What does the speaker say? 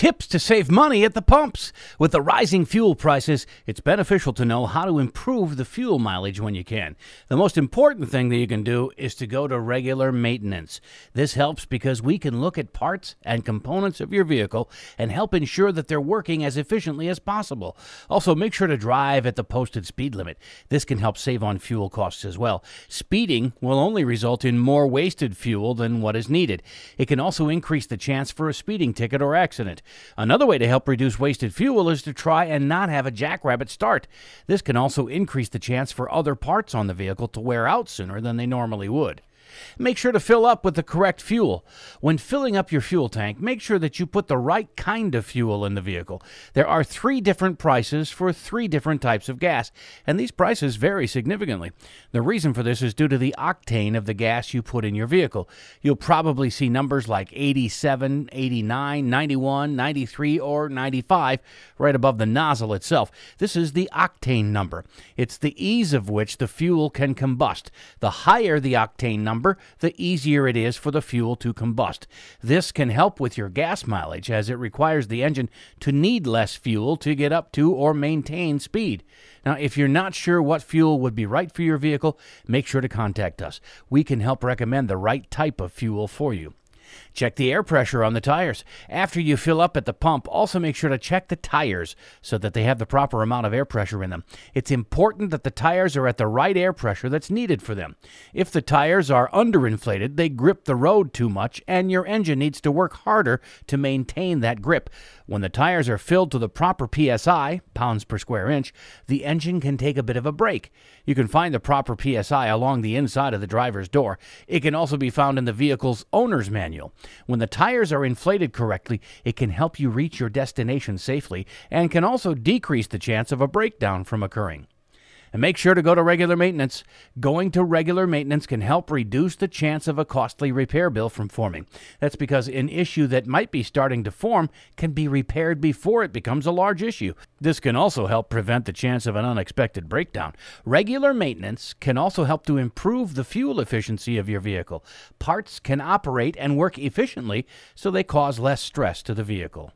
Tips to save money at the pumps. With the rising fuel prices, it's beneficial to know how to improve the fuel mileage when you can. The most important thing that you can do is to go to regular maintenance. This helps because we can look at parts and components of your vehicle and help ensure that they're working as efficiently as possible. Also, make sure to drive at the posted speed limit. This can help save on fuel costs as well. Speeding will only result in more wasted fuel than what is needed. It can also increase the chance for a speeding ticket or accident. Another way to help reduce wasted fuel is to try and not have a jackrabbit start. This can also increase the chance for other parts on the vehicle to wear out sooner than they normally would. Make sure to fill up with the correct fuel. When filling up your fuel tank, make sure that you put the right kind of fuel in the vehicle. There are three different prices for three different types of gas, and these prices vary significantly. The reason for this is due to the octane of the gas you put in your vehicle. You'll probably see numbers like 87, 89, 91, 93, or 95 right above the nozzle itself. This is the octane number. It's the ease of which the fuel can combust. The higher the octane number, number, the easier it is for the fuel to combust. This can help with your gas mileage as it requires the engine to need less fuel to get up to or maintain speed. Now, if you're not sure what fuel would be right for your vehicle, make sure to contact us. We can help recommend the right type of fuel for you. Check the air pressure on the tires. After you fill up at the pump, also make sure to check the tires so that they have the proper amount of air pressure in them. It's important that the tires are at the right air pressure that's needed for them. If the tires are underinflated, they grip the road too much, and your engine needs to work harder to maintain that grip. When the tires are filled to the proper PSI, pounds per square inch, the engine can take a bit of a break. You can find the proper PSI along the inside of the driver's door. It can also be found in the vehicle's owner's manual. When the tires are inflated correctly, it can help you reach your destination safely and can also decrease the chance of a breakdown from occurring. And make sure to go to regular maintenance. Going to regular maintenance can help reduce the chance of a costly repair bill from forming. That's because an issue that might be starting to form can be repaired before it becomes a large issue. This can also help prevent the chance of an unexpected breakdown. Regular maintenance can also help to improve the fuel efficiency of your vehicle. Parts can operate and work efficiently so they cause less stress to the vehicle.